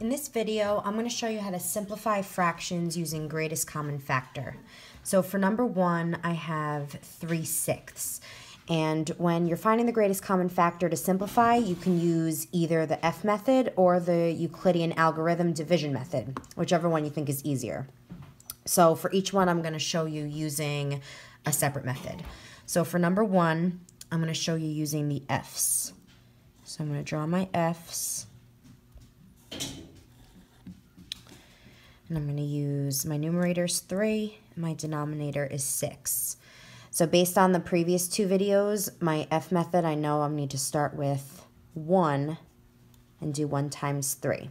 In this video, I'm going to show you how to simplify fractions using greatest common factor. So for number one, I have 3 sixths. And when you're finding the greatest common factor to simplify, you can use either the F method or the Euclidean algorithm division method, whichever one you think is easier. So for each one, I'm going to show you using a separate method. So for number one, I'm going to show you using the F's. So I'm going to draw my F's. And I'm going to use my numerator is 3, my denominator is 6. So based on the previous two videos, my F method, I know I need to start with 1 and do 1 times 3.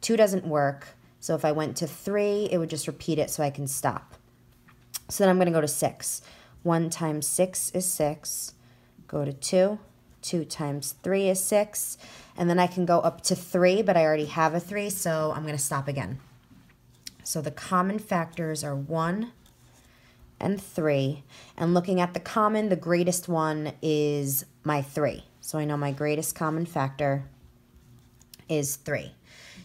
2 doesn't work, so if I went to 3, it would just repeat it so I can stop. So then I'm going to go to 6. 1 times 6 is 6. Go to 2. 2 times 3 is 6. And then I can go up to 3, but I already have a 3, so I'm going to stop again. So the common factors are 1 and 3. And looking at the common, the greatest one is my 3. So I know my greatest common factor is 3.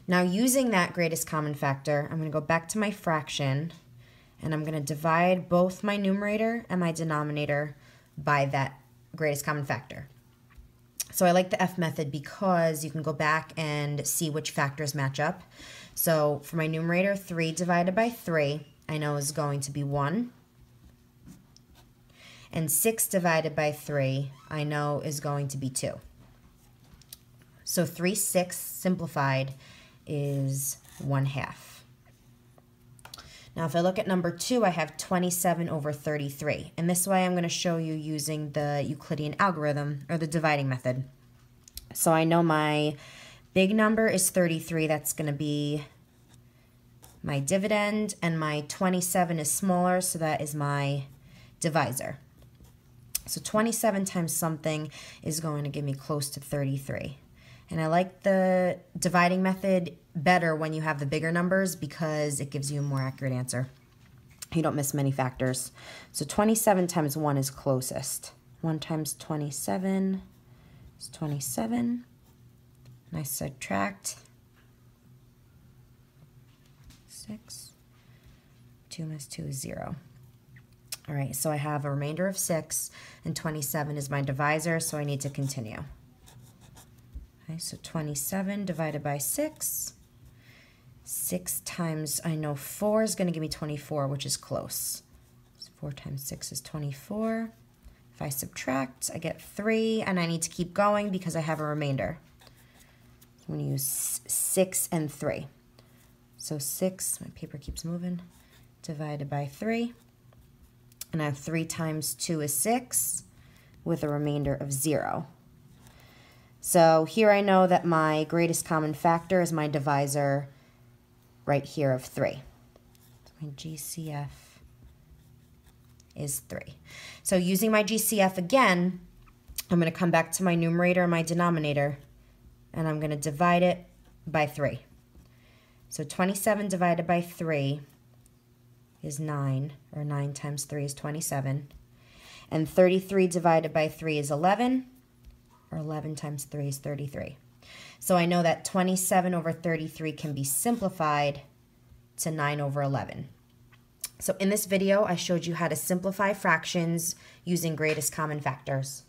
Now using that greatest common factor, I'm going to go back to my fraction and I'm going to divide both my numerator and my denominator by that greatest common factor. So I like the F method because you can go back and see which factors match up. So for my numerator, 3 divided by 3, I know is going to be 1. And 6 divided by 3, I know is going to be 2. So 3 sixths simplified is 1 half. Now if I look at number 2, I have 27 over 33. And this way I'm going to show you using the Euclidean algorithm, or the dividing method. So I know my Big number is 33. That's going to be my dividend. And my 27 is smaller, so that is my divisor. So 27 times something is going to give me close to 33. And I like the dividing method better when you have the bigger numbers because it gives you a more accurate answer. You don't miss many factors. So 27 times 1 is closest. 1 times 27 is 27. And I subtract 6. 2 minus 2 is 0. All right, so I have a remainder of 6, and 27 is my divisor, so I need to continue. Okay, so 27 divided by 6. 6 times, I know 4 is going to give me 24, which is close. So 4 times 6 is 24. If I subtract, I get 3, and I need to keep going because I have a remainder. I'm going to use 6 and 3. So 6, my paper keeps moving, divided by 3. And I have 3 times 2 is 6 with a remainder of 0. So here I know that my greatest common factor is my divisor right here of 3. So my GCF is 3. So using my GCF again, I'm going to come back to my numerator and my denominator and I'm going to divide it by 3. So 27 divided by 3 is 9, or 9 times 3 is 27. And 33 divided by 3 is 11, or 11 times 3 is 33. So I know that 27 over 33 can be simplified to 9 over 11. So in this video, I showed you how to simplify fractions using greatest common factors.